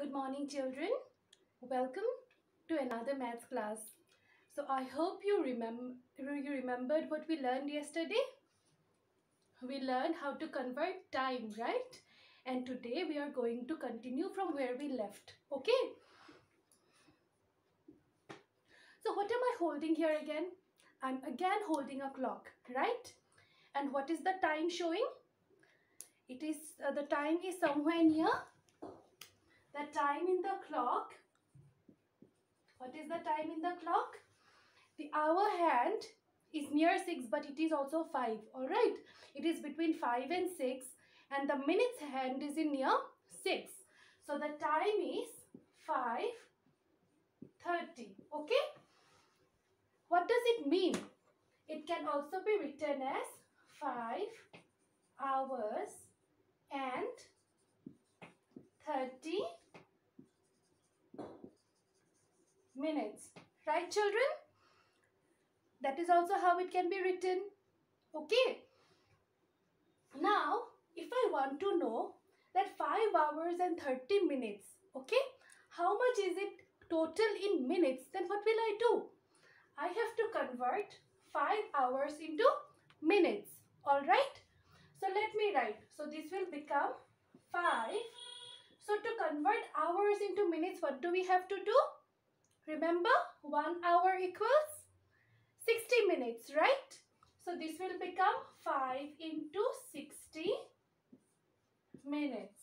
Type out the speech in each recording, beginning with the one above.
Good morning, children. Welcome to another maths class. So I hope you remember you remembered what we learned yesterday. We learned how to convert time, right? And today we are going to continue from where we left. Okay? So what am I holding here again? I'm again holding a clock, right? And what is the time showing? It is uh, the time is somewhere near the time in the clock. What is the time in the clock? The hour hand is near 6 but it is also 5. Alright. It is between 5 and 6 and the minutes hand is in near 6. So the time is 5.30. Okay. What does it mean? It can also be written as 5 hours and 30 minutes. Right children? That is also how it can be written. Okay. Now, if I want to know that 5 hours and 30 minutes, okay, how much is it total in minutes, then what will I do? I have to convert 5 hours into minutes. Alright? So let me write. So this will become 5. So to convert hours into minutes, what do we have to do? Remember, 1 hour equals 60 minutes, right? So this will become 5 into 60 minutes.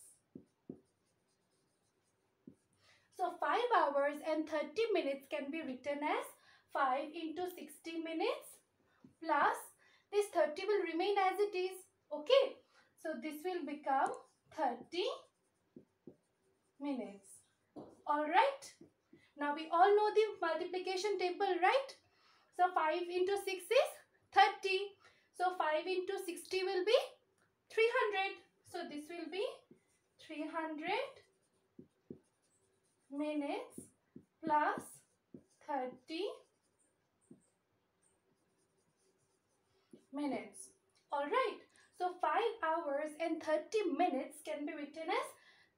So 5 hours and 30 minutes can be written as 5 into 60 minutes plus this 30 will remain as it is. Okay. So this will become 30 minutes. Alright. Now we all know the multiplication table, right? So 5 into 6 is 30. So 5 into 60 will be 300. So this will be 300 minutes plus 30 minutes. Alright. So 5 hours and 30 minutes can be written as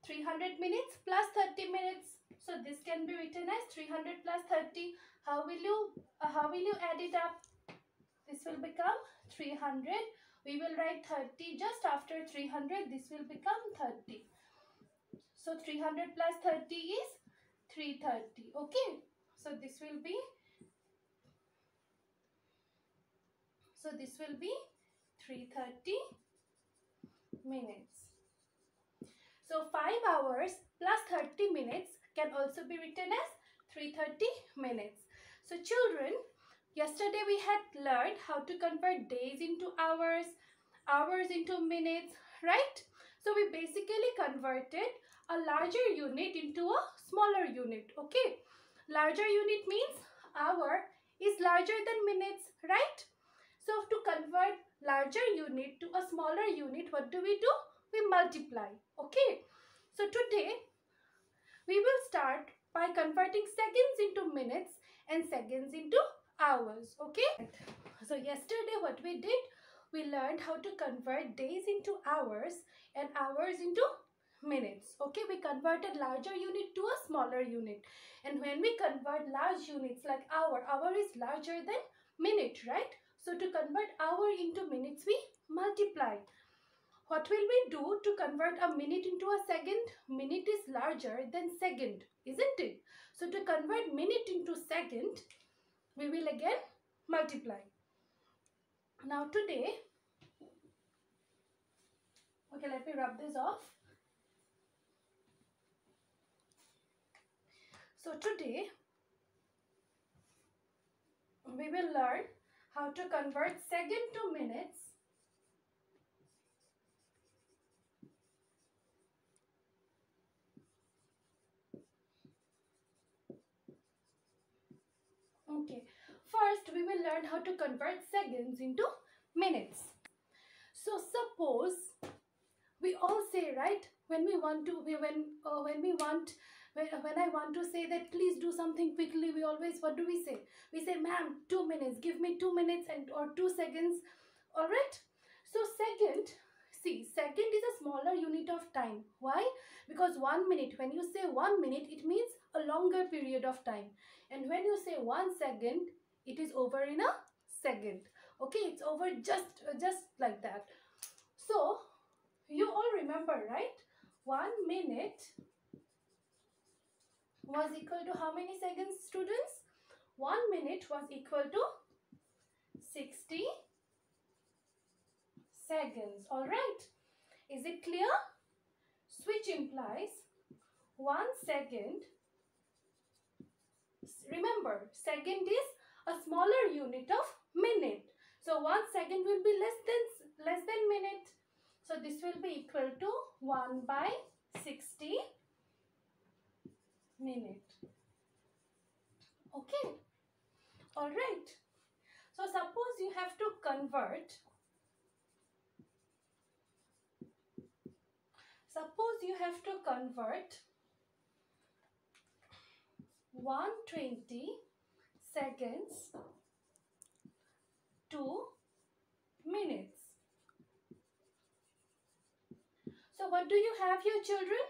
300 minutes plus 30 minutes. So this can be written as 300 plus 30. How will you uh, how will you add it up? This will become 300. We will write 30 just after 300. This will become 30. So 300 plus 30 is 330. Okay. So this will be so this will be 330 minutes. So 5 hours plus 30 minutes can also be written as 330 minutes. So children, yesterday we had learned how to convert days into hours, hours into minutes, right? So we basically converted a larger unit into a smaller unit, okay? Larger unit means hour is larger than minutes, right? So to convert larger unit to a smaller unit, what do we do? We multiply, okay? So today we will start by converting seconds into minutes and seconds into hours. Okay. So yesterday what we did, we learned how to convert days into hours and hours into minutes. Okay. We converted larger unit to a smaller unit. And when we convert large units like hour, hour is larger than minute, right? So to convert hour into minutes, we multiply. What will we do to convert a minute into a second? Minute is larger than second, isn't it? So to convert minute into second, we will again multiply. Now today, okay, let me rub this off. So today, we will learn how to convert second to minutes Okay, first we will learn how to convert seconds into minutes. So suppose we all say right when we want to we, when uh, when we want when, when I want to say that please do something quickly we always what do we say we say ma'am two minutes give me two minutes and or two seconds all right so second See, second is a smaller unit of time. Why? Because one minute, when you say one minute, it means a longer period of time. And when you say one second, it is over in a second. Okay, it's over just, uh, just like that. So, you all remember, right? One minute was equal to how many seconds, students? One minute was equal to 60 seconds. Alright. Is it clear? Switch implies 1 second. Remember, second smaller unit of minute. So 1 second will be less than less than minute. So this will be equal to 1 by 60 minute. Okay. Alright. So suppose you have to convert Suppose you have to convert 120 seconds to minutes. So what do you have here children?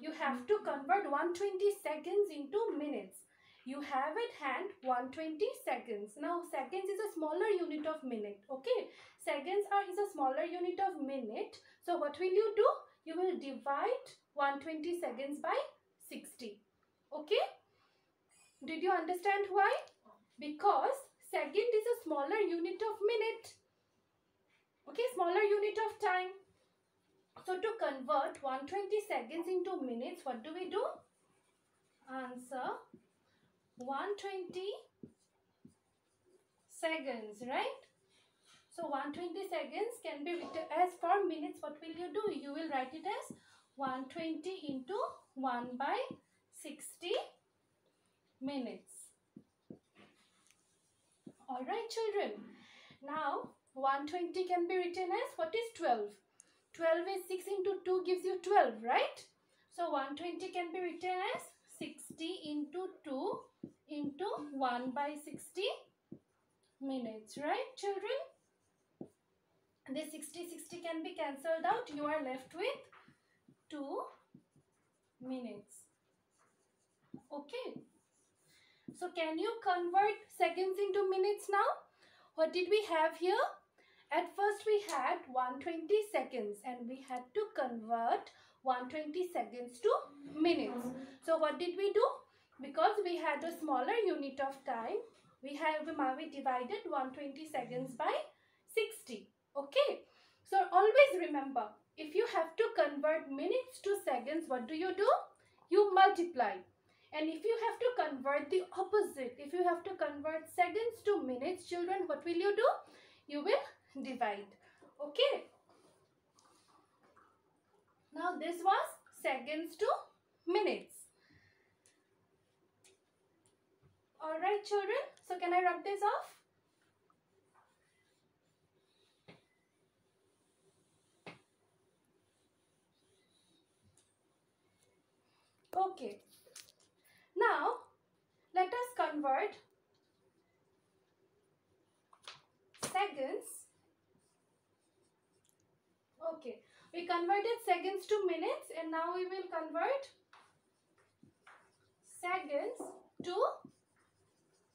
You have to convert 120 seconds into minutes. You have at hand 120 seconds. Now seconds is a smaller unit of minute. Okay. Seconds are is a smaller unit of minute. So what will you do? you will divide 120 seconds by 60. Okay? Did you understand why? Because second is a smaller unit of minute. Okay, smaller unit of time. So to convert 120 seconds into minutes, what do we do? Answer 120 seconds, right? So 120 seconds can be written as for minutes. What will you do? You will write it as 120 into 1 by 60 minutes. Alright children. Now 120 can be written as what is 12? 12 is 6 into 2 gives you 12 right? So 120 can be written as 60 into 2 into 1 by 60 minutes right children? this 60 60 can be cancelled out you are left with 2 minutes okay so can you convert seconds into minutes now what did we have here at first we had 120 seconds and we had to convert 120 seconds to minutes so what did we do because we had a smaller unit of time we have we divided 120 seconds by 60 Okay. So always remember, if you have to convert minutes to seconds, what do you do? You multiply. And if you have to convert the opposite, if you have to convert seconds to minutes, children, what will you do? You will divide. Okay. Now this was seconds to minutes. Alright children, so can I rub this off? Okay. Now, let convert seconds. Okay. We converted seconds to minutes and now we will convert seconds to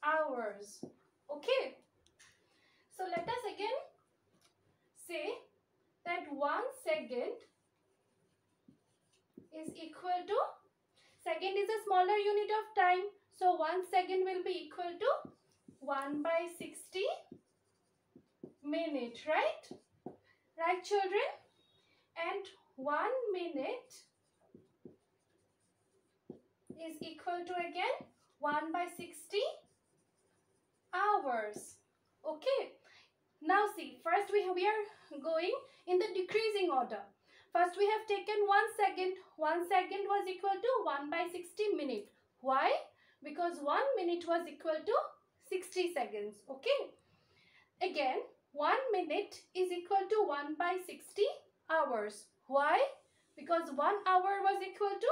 hours. Okay. So let us again say that one second is equal to Second is a smaller unit of time. So 1 second will be equal to 1 by 60 minute, right? Right children? And 1 minute is equal to again 1 by 60 hours. Okay. Now see, first we, we are going in the decreasing order. First we have taken 1 second. 1 second was equal to 1 by 60 minute. Why? Because 1 minute was equal to 60 seconds. Okay. Again, 1 minute is equal to 1 by 60 hours. Why? Because 1 hour was equal to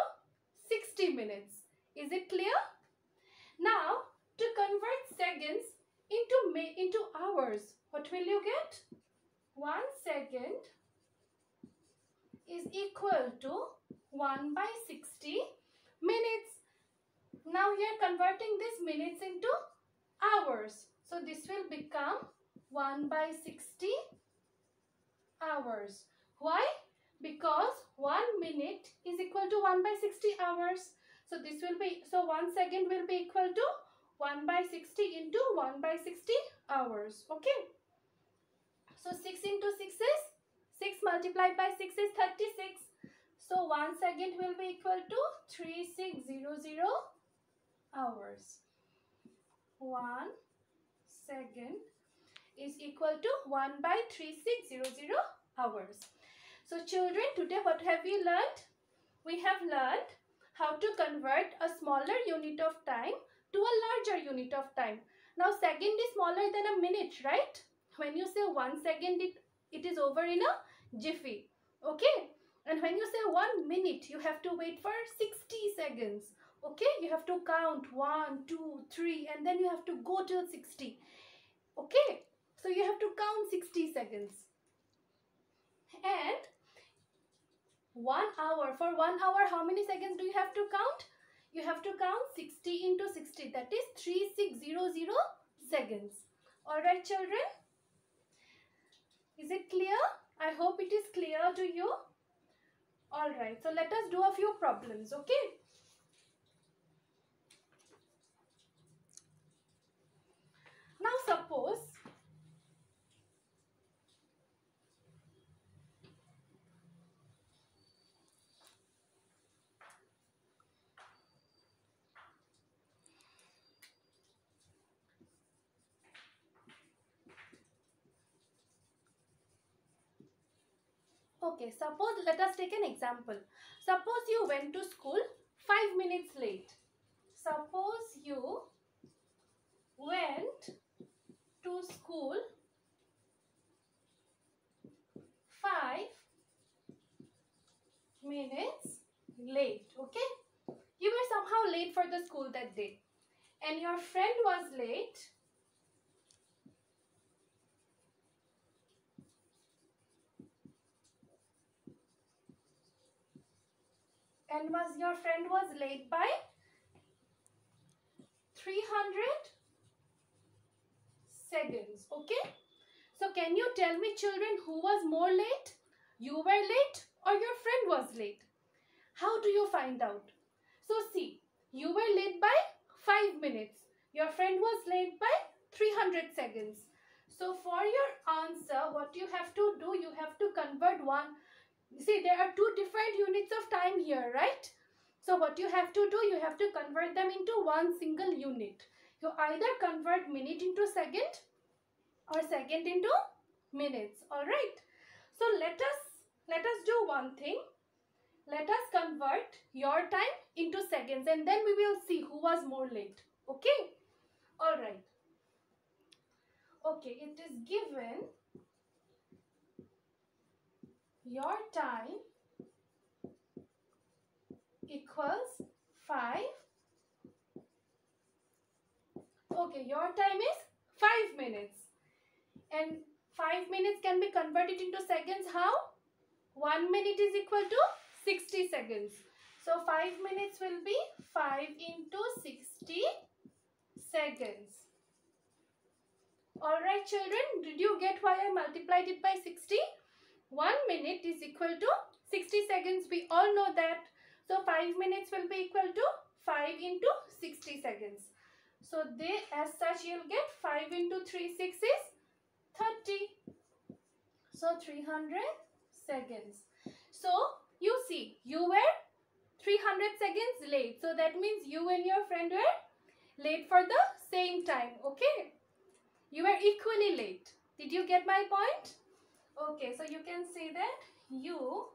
60 minutes. Is it clear? Now, to convert seconds into, into hours, what will you get? 1 second is equal to 1 by 60 minutes. Now we are converting this minutes into hours. So this will become 1 by 60 hours. Why? Because 1 minute is equal to 1 by 60 hours. So this will be, so 1 second will be equal to 1 by 60 into 1 by 60 hours. Okay. So 6 into 6 is 6 multiplied by 6 is 36. So 1 second will be equal to 3600 hours. 1 second is equal to 1 by 3600 hours. So children, today what have we learned? We have learned how to convert a smaller unit of time to a larger unit of time. Now second is smaller than a minute, right? When you say 1 second, it, it is over in a jiffy. Okay? And when you say 1 minute, you have to wait for 60 seconds. Okay? You have to count 1, 2, 3 and then you have to go till 60. Okay? So you have to count 60 seconds. And one hour, for one hour, how many seconds do you have to count? You have to count 60 into 60, that is 3600 seconds. Alright children? Is it clear? I hope it is clear to you. Alright, so let us do a few problems, okay? Now suppose Okay, suppose let us take an example. Suppose you went to school 5 minutes late. Suppose you went to school 5 minutes late. Okay? You were somehow late for the school that day. And your friend was late and was your friend was late by 300 okay? So can you tell me children who was more late? You were late or your friend was late? How do you find out? So see you were late by 5 minutes. Your friend was late by 300 seconds. So for your answer what you have to do you have to convert one. See there are two different units of time here right? So what you have to do you have to convert them into one single unit. You either convert minute into second or second into minutes. All right. So let us let us do one thing. Let us convert your time into seconds and then we will see who was more late. Okay? All right. Okay it is given your time equals 5 okay your time is 5 minutes and 5 minutes can be converted into seconds how 1 minute is equal to 60 seconds so 5 minutes will be 5 into 60 seconds alright children did you get why I multiplied it by 60 1 minute is equal to 60 seconds. We all know that. So 5 minutes will be equal to 5 into 60 seconds. So they as such you'll get 5 into 3 6 is 30. So 300 seconds. So you see you were 300 seconds late. So that means you and your friend were late for the same time. Okay. You were equally late. Did you get my point? Okay, so you can say that you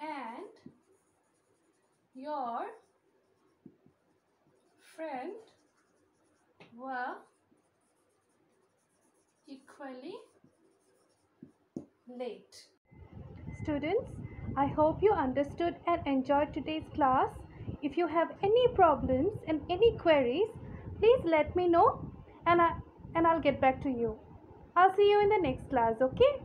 and your friend were equally late. Students, I hope you understood and enjoyed today's class. If you have any problems and any queries, please let me know and, I, and I'll get back to you. I'll see you in the next class, okay?